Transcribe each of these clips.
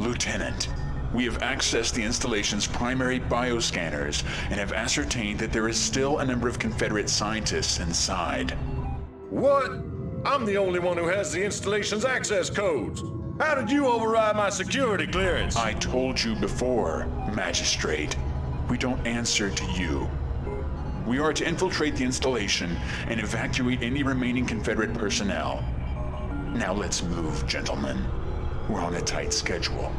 Lieutenant. We have accessed the installation's primary bioscanners and have ascertained that there is still a number of Confederate scientists inside. What? I'm the only one who has the installation's access codes. How did you override my security clearance? I told you before, Magistrate. We don't answer to you. We are to infiltrate the installation and evacuate any remaining Confederate personnel. Now let's move, gentlemen. We're on a tight schedule.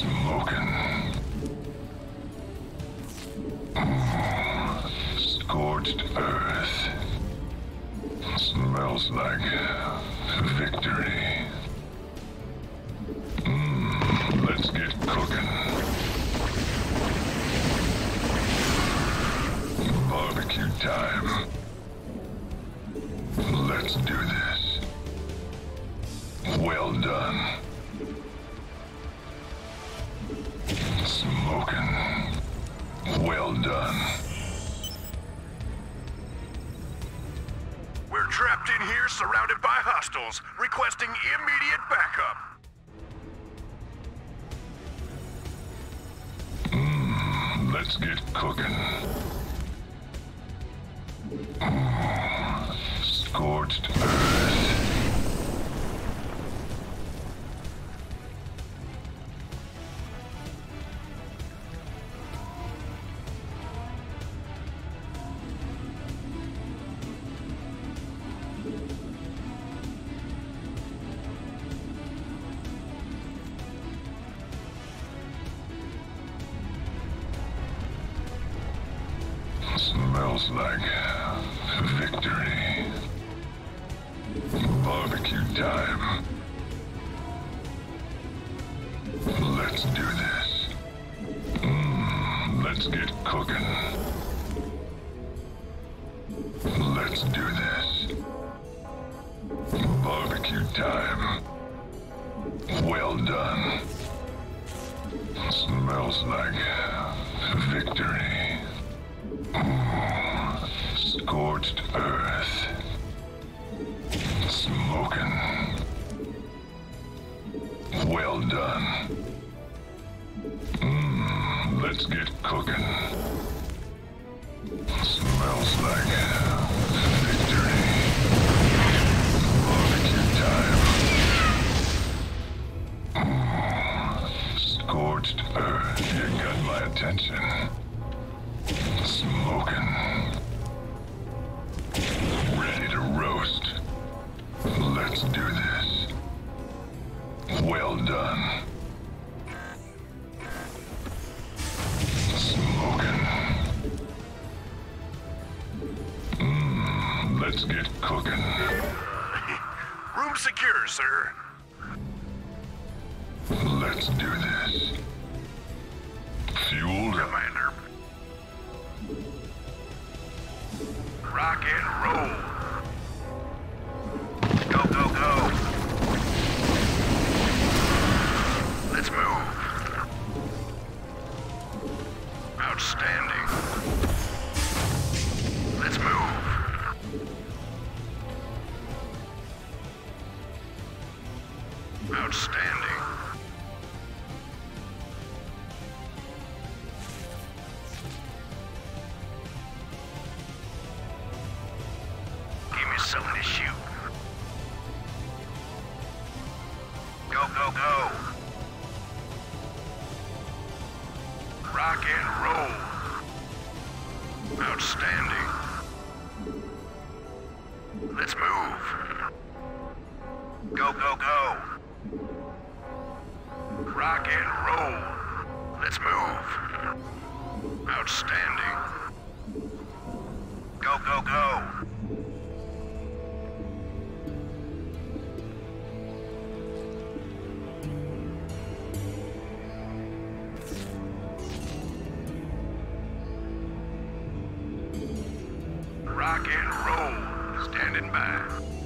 Smoking. Scorched earth. Smells like victory. Mm, let's get cooking. Barbecue time. Let's do this. Well done. Smoking. Well done. We're trapped in here, surrounded by hostiles, requesting immediate backup. Hmm, let's get cooking. Hmm, scorched earth. Smells like victory. Barbecue time. Let's do this. Mm, let's get cooking. Let's do this. Barbecue time. Well done. Smells like victory. Scorched earth. Smoking. Well done. Mm, let's get cooking. Smells like victory. Barbecue time. Mm, Scorched earth. You got my attention. Smoking. Well done. Smoking. Mm, let's get cooking. Room secure, sir. Let's do this. Fueled. Commander. Rock and roll. Outstanding. Let's move. Outstanding. Let's move. Go, go, go. Rock and roll. Let's move. Outstanding. Go, go, go. Rock and roll. Standing by.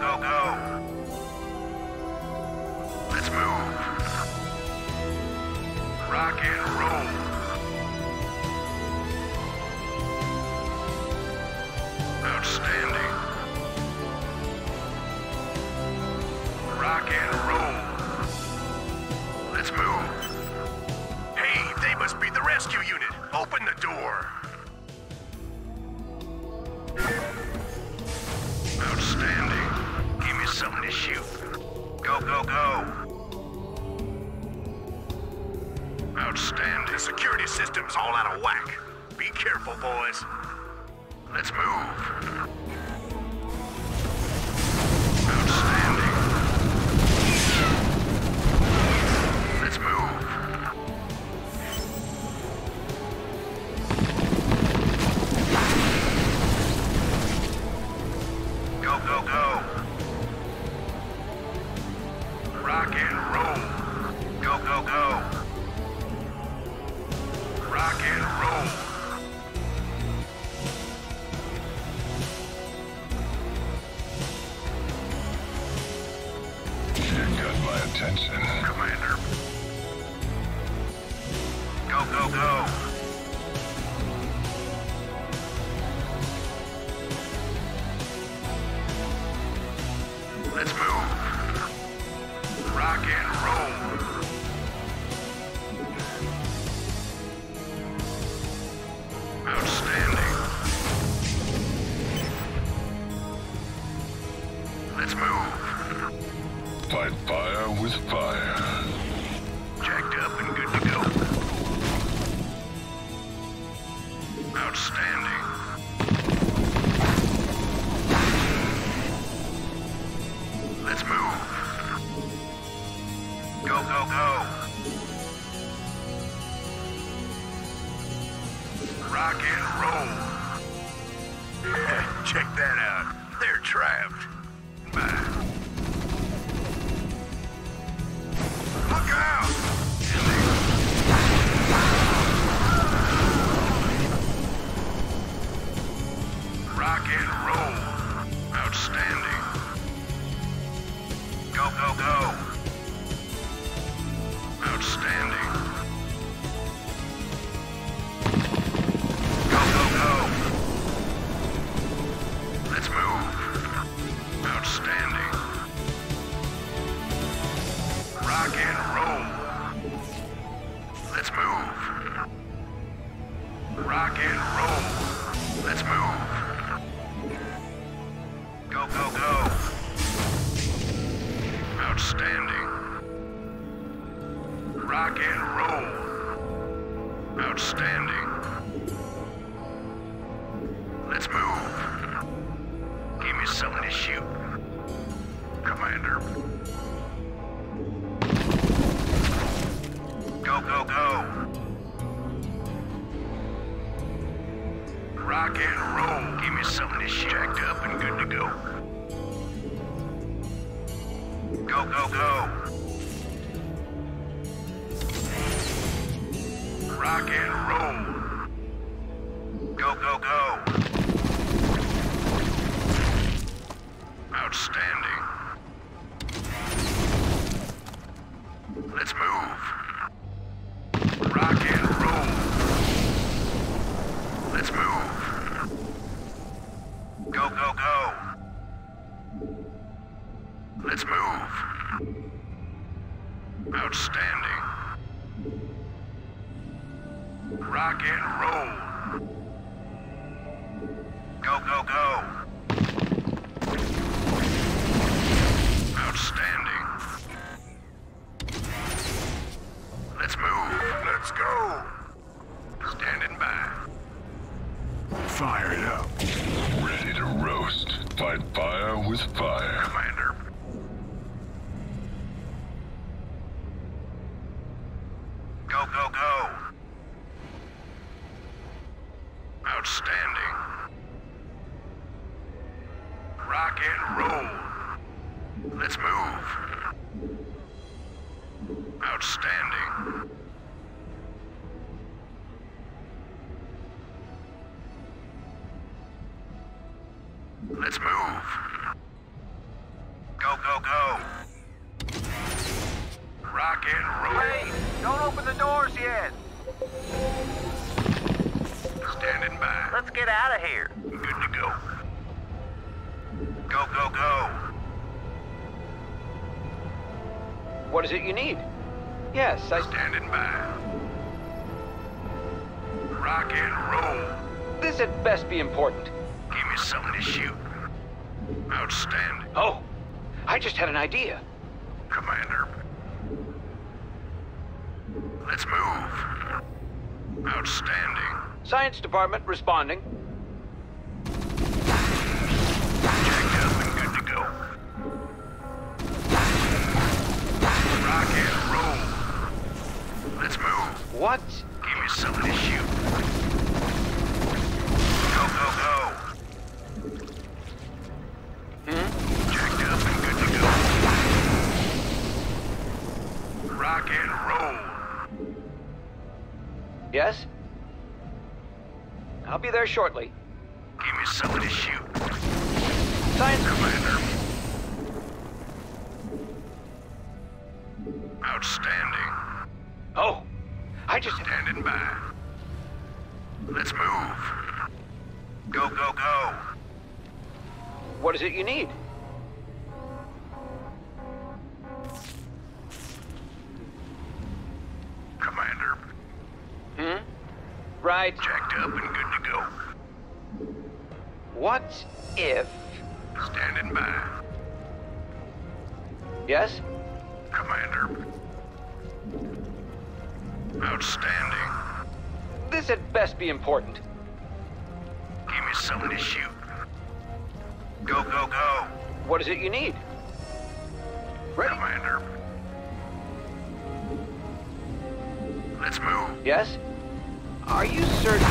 Go, go. Let's move. Rock and roll. Outstanding. Rock and roll. Let's move. Hey, they must be the rescue unit. Open the door. Something to shoot. Go, go, go. Outstanding. The security system's all out of whack. Be careful, boys. Let's move. Attention. Commander. Go, go, go. Let's move. Rock and roll. Outstanding. Let's move. Fight fire with fire. Jacked up and good to go. Outstanding. Let's move. Go, go, go. Rock and roll. Check that out. They're trapped. Bye. Out! Let's move. Give me something to shoot. Commander. Go, go, go. Rock and roll. Give me something to shoot. Jacked up and good to go. Go, go, go. Rock and roll. Go, go, go. Outstanding. Rock and roll. Go, go, go. Outstanding. Let's move. Let's go. Standing by. Fired up. Ready to roast. Fight fire with fire. Commander. Go, go, go. Outstanding. Rock and roll. Let's move. Outstanding. Let's move. Go, go, go. Rock and roll. Don't open the doors yet. Standing by. Let's get out of here. Good to go. Go, go, go. What is it you need? Yes, I... Standing by. Rock and roll. This had best be important. Give me something to shoot. Outstanding. Oh, I just had an idea. Commander. Let's move. Outstanding. Science Department responding. Jacked up and good to go. Rock and roll. Let's move. What? There shortly. Give me something to shoot. Science... Commander. Outstanding. Oh, I just... Standing by. Let's move. Go, go, go. What is it you need? Outstanding. This had best be important. Give me something to shoot. Go, go, go. What is it you need? Ready? Commander. Let's move. Yes? Are you certain?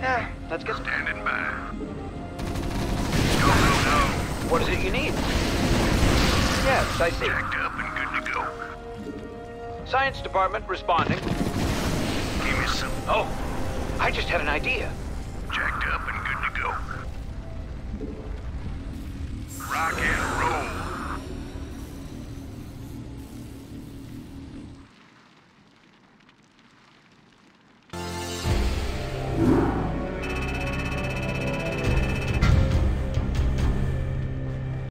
Yeah, let's get... Standing by. Go, go, go. What is it you need? Yes, I see. Jacked up Science Department responding. Give me some. Oh, I just had an idea. Jacked up and good to go. Rock and roll.